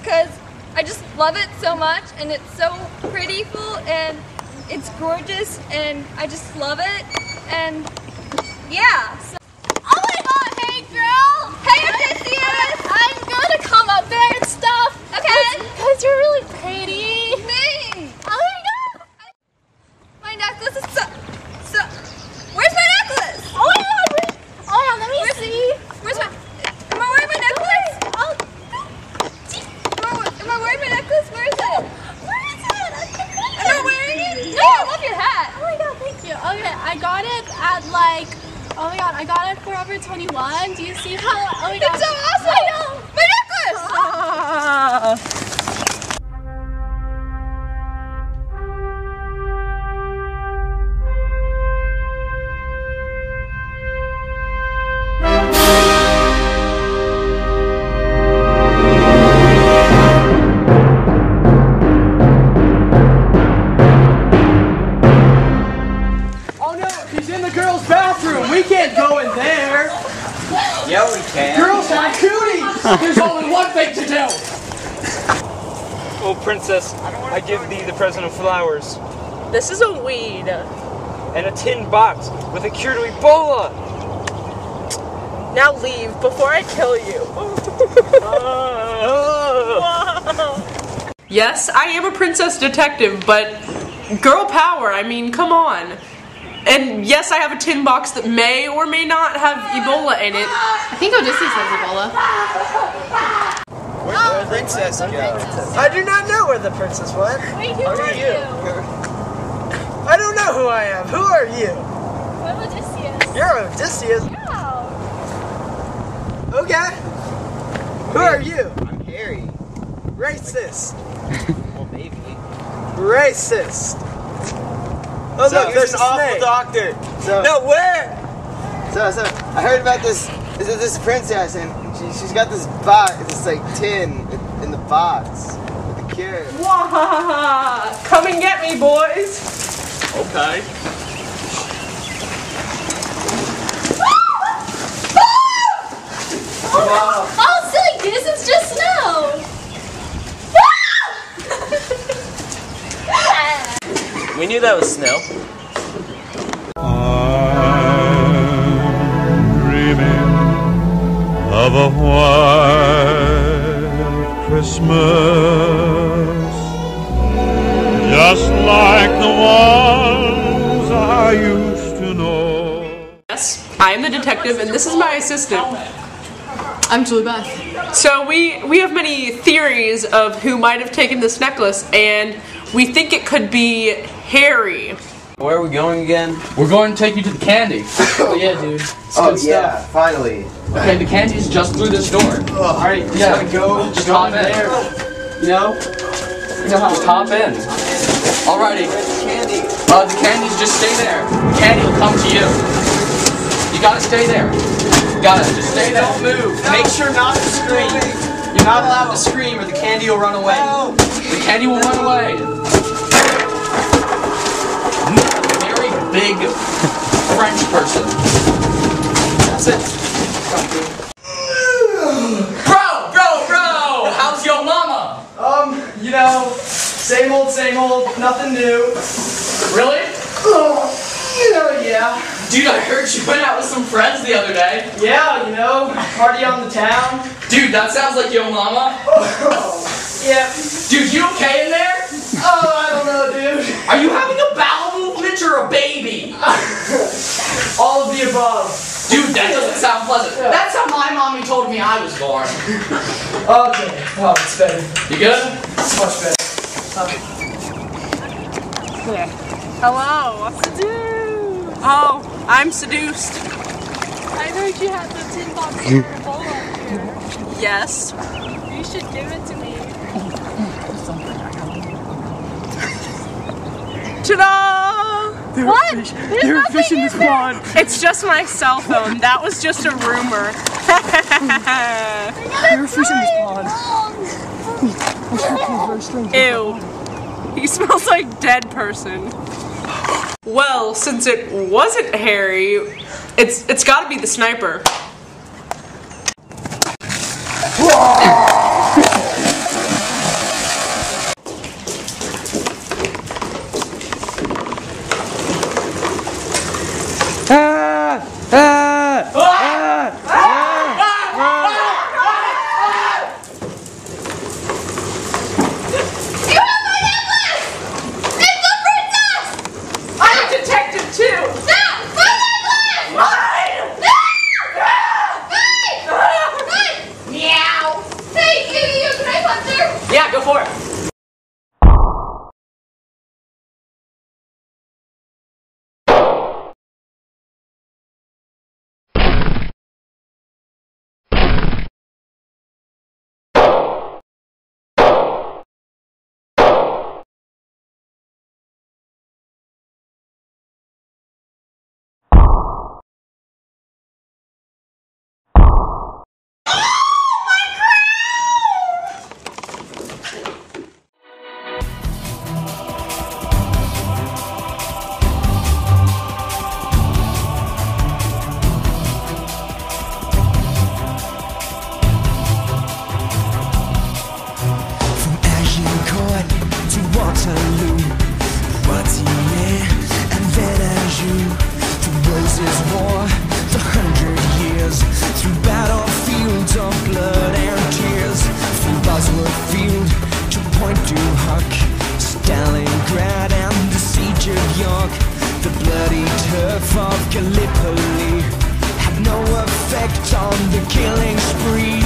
because I just love it so much and it's so prettyful and it's gorgeous and I just love it and yeah. So. Oh my god, hey girl! Hey Odysseus! I'm gonna come up there and stuff. Okay. Because you're really pretty. Thanks. Oh my god! My necklace is so so Where's my necklace? Oh my god! Where, oh my god, let me where's, see. Where's my Am I wearing my necklace? Oh. Am I, am I wearing my necklace? Where is it? Where is it? Am I wearing it? No, I love your hat. Oh my god, thank you. Okay, I got it at like, oh my god, I got it Forever 21. Do you see how, oh my god. It's so awesome. My necklace. Oh can't go in there. Yeah, we can. Girls have cooties. There's only one thing to do. Oh, princess, I give thee the present of flowers This is a weed. and a tin box with a cure to Ebola. Now leave before I kill you. yes, I am a princess detective, but girl power, I mean, come on. And yes, I have a tin box that may or may not have Ebola in it. I think Odysseus has Ebola. Where did the princess go? I do not know where the princess went. Wait, who are are you? you? I don't know who I am. Who are you? I'm Odysseus. You're Odysseus. Wow. Okay. Who are you? I'm Harry. Racist. Well, maybe. Racist. Oh So look, there's an awful snake. doctor. So, No, where? so, so, I heard about this. This is this princess, and she, she's got this box, this like tin in the box with the cure. Wahahaha! Come and get me, boys! Okay. Oh, silly goose, it's just snow. We knew that was snow. I'm dreaming of a white Christmas, just like the ones I used to know. Yes, I am the detective, and this is my assistant. I'm Julie Beth. So we we have many theories of who might have taken this necklace, and we think it could be Harry. Where are we going again? We're going to take you to the candy. oh yeah, dude. It's Oh good yeah, finally. Okay, the candy's just through this door. All right, just Yeah. gotta go. Just go hop in in. there. You know. You know how Just hop in. Alrighty. candy. Uh, the candies just stay there. The candy will come to you. You gotta stay there. You gotta just stay there. Don't move. Make sure not to scream. You're not allowed to scream, or the candy will run away. The candy will run away. Very big French person. That's it. Bro, bro, bro! How's your mama? Um, you know, same old, same old, nothing new. Really? Oh, you know, yeah. Dude, I heard you went out with some friends the other day. Yeah, you know, party on the town. Dude, that sounds like yo mama. Yeah. Dude, you okay in there? Oh, I don't know, dude. Are you having a bowel movement or a baby? All of the above. Dude, that doesn't sound pleasant. That's how my mommy told me I was born. Okay. Oh, it's better. You good? It's much better. Hello, what's to do? Oh, I'm seduced. I heard you had the tin box for Ebola here. Yes. You should give it to me. Ta-da! What? There's There are fish in this pond. It's just my cell phone. That was just a rumor. There are fish in this pond. Ew. He smells like dead person. Well, since it wasn't Harry, it's it's got to be the sniper. effect on the killing spree.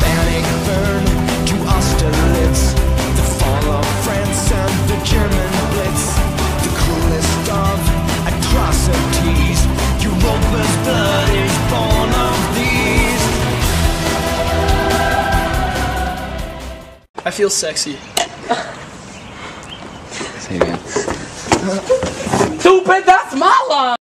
Panic burn to Austerlitz, the fall of France and the German Blitz, the cruelest of atrocities. Europa's blood is born of these. I feel sexy. Say again. Stupid, that's my line!